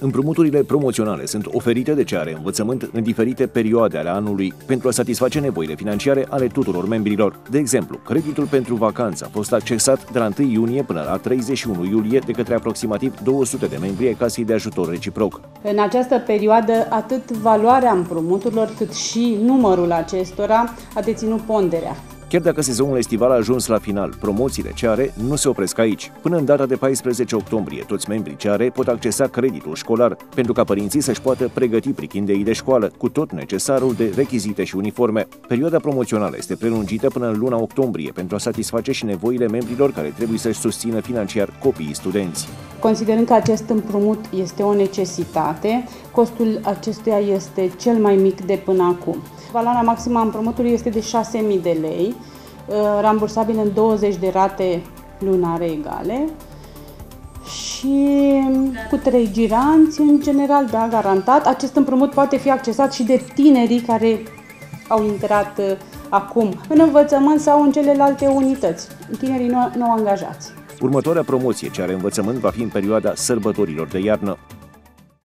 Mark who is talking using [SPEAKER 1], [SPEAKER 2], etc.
[SPEAKER 1] Împrumuturile promoționale sunt oferite de are învățământ în diferite perioade ale anului pentru a satisface nevoile financiare ale tuturor membrilor. De exemplu, creditul pentru vacanță a fost accesat de la 1 iunie până la 31 iulie de către aproximativ 200 de membri ai Casei de Ajutor Reciproc.
[SPEAKER 2] În această perioadă, atât valoarea împrumuturilor cât și numărul acestora a deținut ponderea.
[SPEAKER 1] Chiar dacă sezonul estival a ajuns la final, promoțiile CEARE nu se opresc aici. Până în data de 14 octombrie, toți membrii CEARE pot accesa creditul școlar pentru ca părinții să-și poată pregăti prichindeii de școală cu tot necesarul de rechizite și uniforme. Perioada promoțională este prelungită până în luna octombrie pentru a satisface și nevoile membrilor care trebuie să-și susțină financiar copiii studenți.
[SPEAKER 2] Considerând că acest împrumut este o necesitate, costul acestuia este cel mai mic de până acum. Valoarea maximă a împrumutului este de 6.000 de lei, uh, rambursabil în 20 de rate lunare egale și cu trei giranți, în general, da, garantat. Acest împrumut poate fi accesat și de tinerii care au intrat uh, acum în învățământ sau în celelalte unități, tinerii nou, nou angajați.
[SPEAKER 1] Următoarea promoție ce are învățământ va fi în perioada sărbătorilor de iarnă.